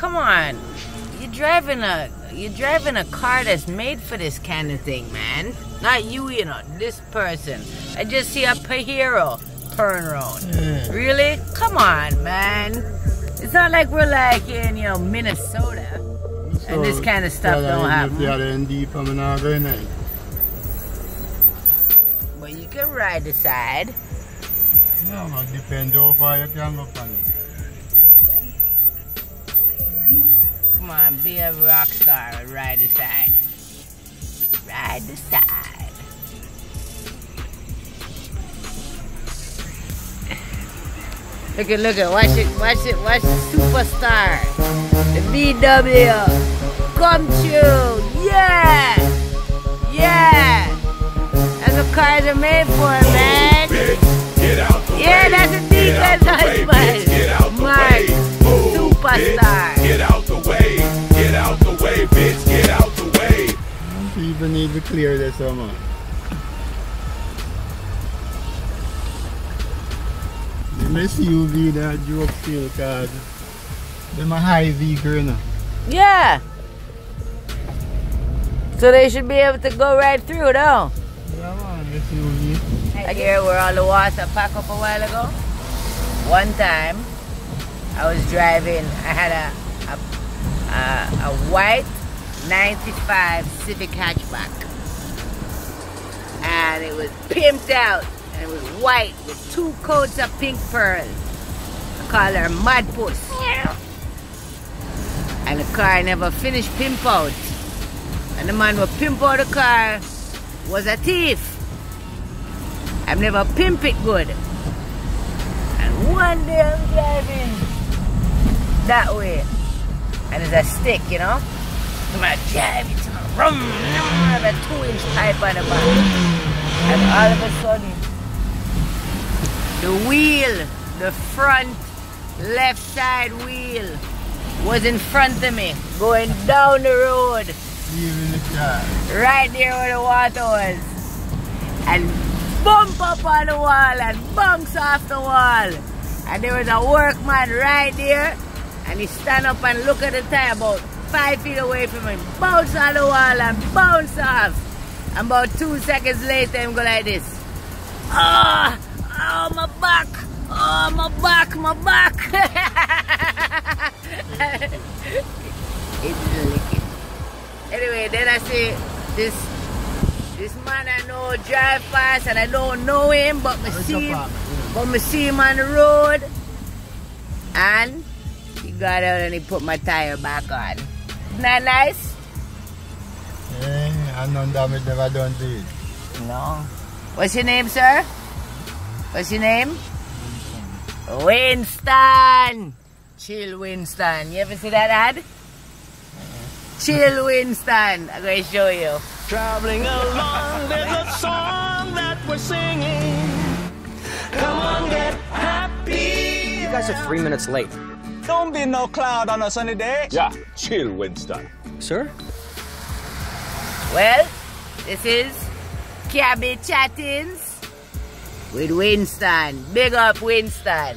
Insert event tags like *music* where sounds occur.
come on. You're driving a you're driving a car that's made for this kind of thing, man. Not you, you know, this person. I just see a hero turn around. Really? Come on, man. It's not like we're like in, you know, Minnesota. and this kind of stuff don't happen. you are in deep, I'm not. But you can ride the side. No, it depends how far you can go from it. Come on, be a rock star and ride the side. Ride the side. Look at, look at, watch it, watch it, watch the superstar. The VW. Come true. Yeah. Yeah. That's what cars are made for, man. Need to clear this one. summer. The SUV that drove still cars. Them a high vehicle, you know. Yeah. So they should be able to go right through, though. Yeah, man, SUV. I hear where all the water pack up a while ago. One time, I was driving. I had a a, a, a white '95 Civic hatchback, and it was pimped out, and it was white with two coats of pink pearl. I call her Mud Puss. And the car never finished pimp out. And the man who pimp out the car was a thief. I've never pimp it good. And one day I'm driving that way. And it's a stick, you know? I'm gonna drive it to my rum, a two inch pipe on the back. And all of a sudden, the wheel, the front left side wheel was in front of me, going down the road right there where the water was and bump up on the wall and bounce off the wall. And there was a workman right there and he stand up and look at the tire about five feet away from him, bounce on the wall and bounce off. And about two seconds later I'm go like this. Oh, oh my back, oh my back, my back. it's *laughs* licking. Anyway, then I see this this man I know drive fast and I don't know him, but me see him, but me see him on the road, and he got out and he put my tire back on. Isn't that nice? Yeah, and none damage never done to it. No. What's your name, sir? What's your name? Winston. Chill, Winston. You ever see that ad? Chill, Winston. I'm going to show you. Traveling along, there's a song that we're singing. Come on, get happy. You guys are three minutes late. Don't be no cloud on a sunny day. Yeah, chill, Winston. Sir? Well, this is Cabby Chattings with Winston. Big up, Winston.